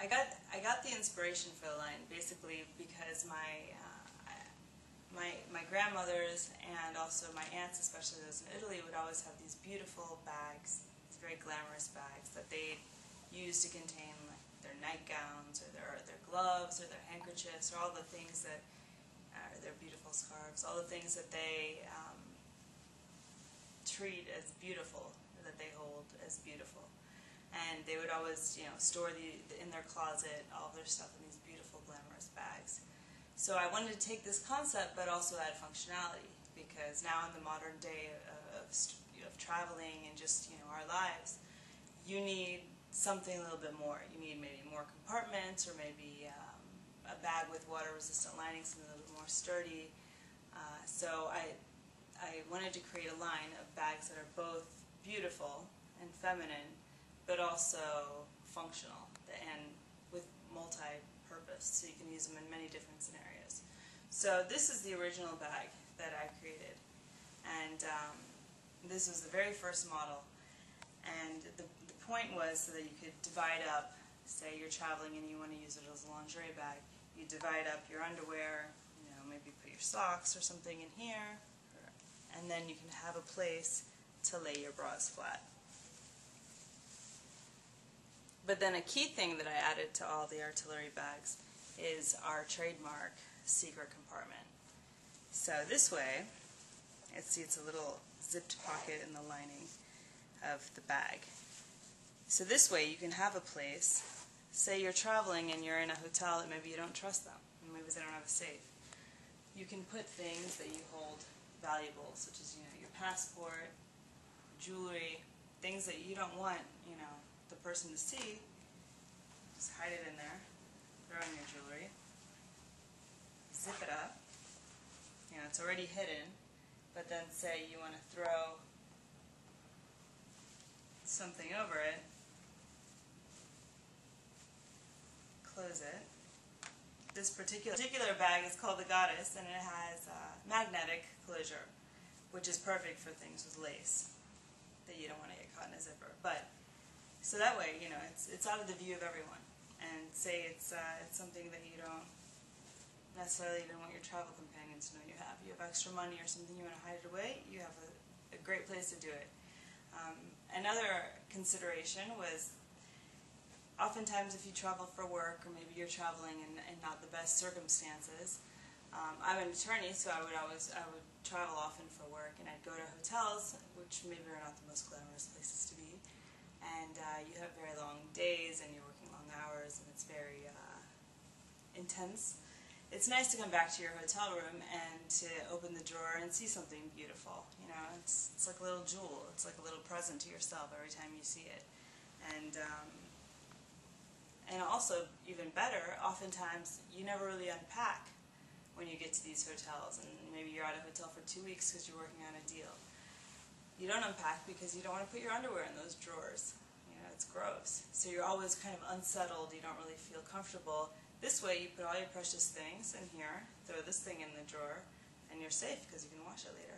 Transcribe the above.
I got I got the inspiration for the line basically because my uh, my my grandmothers and also my aunts, especially those in Italy, would always have these beautiful bags, these very glamorous bags that they used to contain like their nightgowns or their their gloves or their handkerchiefs or all the things that are their beautiful scarves, all the things that they um, treat as beautiful, that they hold as beautiful and they would always, you know, store the, in their closet all of their stuff in these beautiful, glamorous bags. So I wanted to take this concept, but also add functionality, because now in the modern day of, of traveling and just, you know, our lives, you need something a little bit more. You need maybe more compartments, or maybe um, a bag with water-resistant lining, something a little bit more sturdy. Uh, so I, I wanted to create a line of bags that are both beautiful and feminine, but also functional and with multi-purpose, so you can use them in many different scenarios. So this is the original bag that I created, and um, this was the very first model. And the, the point was so that you could divide up, say you're traveling and you want to use it as a lingerie bag, you divide up your underwear, you know, maybe put your socks or something in here, and then you can have a place to lay your bras flat. But then a key thing that I added to all the Artillerie bags is our trademark secret compartment. So this way, it's, see it's a little zipped pocket in the lining of the bag. So this way you can have a place, say you're traveling and you're in a hotel that maybe you don't trust them, maybe they don't have a safe. You can put things that you hold valuable, such as you know your passport, jewelry, things that you don't want, you know, the person to see, just hide it in there, throw in your jewelry, zip it up, you know, it's already hidden, but then say you want to throw something over it, close it. This particular, particular bag is called the Goddess, and it has uh, magnetic closure, which is perfect for things with lace that you don't want to get caught in a zipper. But so that way, you know, it's it's out of the view of everyone. And say it's uh, it's something that you don't necessarily even want your travel companions to know you have. You have extra money or something you want to hide it away. You have a, a great place to do it. Um, another consideration was oftentimes if you travel for work or maybe you're traveling in, in not the best circumstances. Um, I'm an attorney, so I would always I would travel often for work, and I'd go to hotels, which maybe are not the most glamorous places to be and uh, you have very long days and you're working long hours and it's very uh, intense. It's nice to come back to your hotel room and to open the drawer and see something beautiful. You know, it's, it's like a little jewel. It's like a little present to yourself every time you see it. And um, and also, even better, oftentimes you never really unpack when you get to these hotels. And maybe you're at a hotel for two weeks because you're working on a deal you don't unpack because you don't want to put your underwear in those drawers. You know, it's gross. So you're always kind of unsettled. You don't really feel comfortable. This way, you put all your precious things in here, throw this thing in the drawer, and you're safe because you can wash it later.